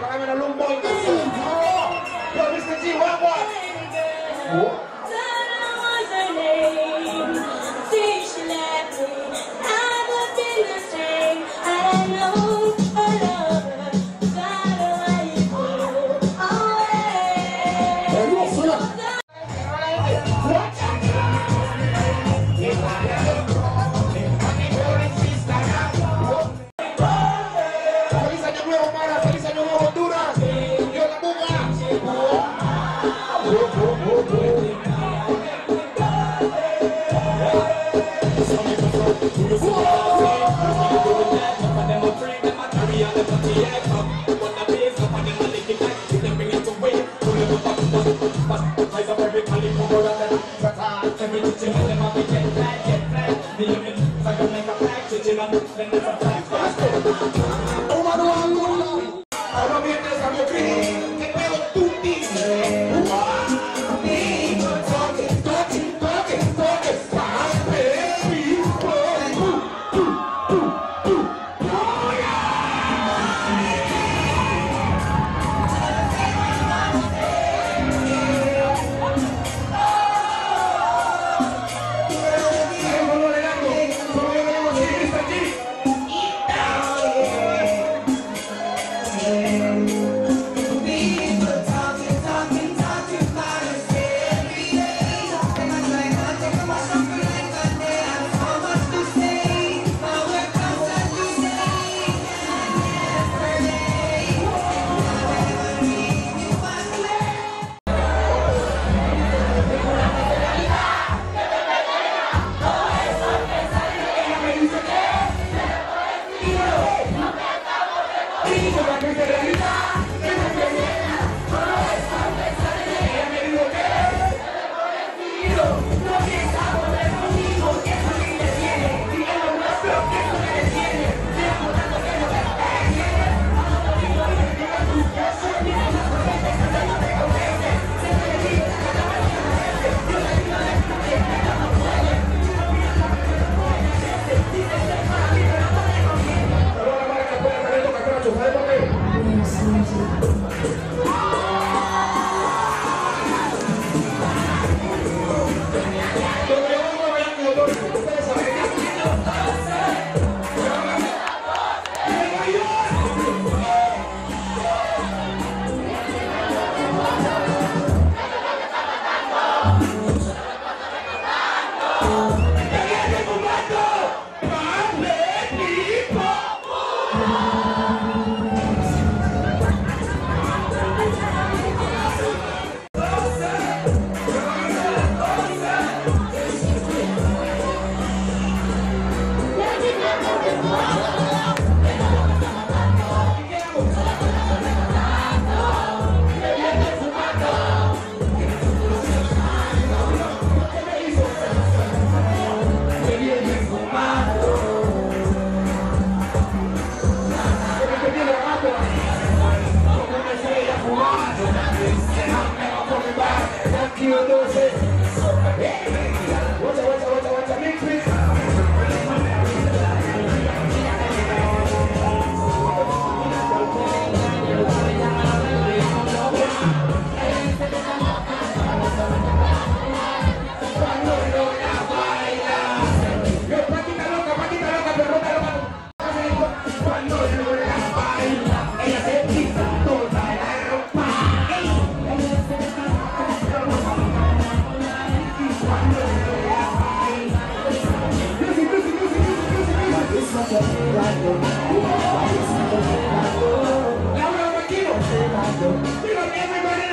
Para a un boy. ¡Oh! ¡Lo viste what? Bye. realidad. Pero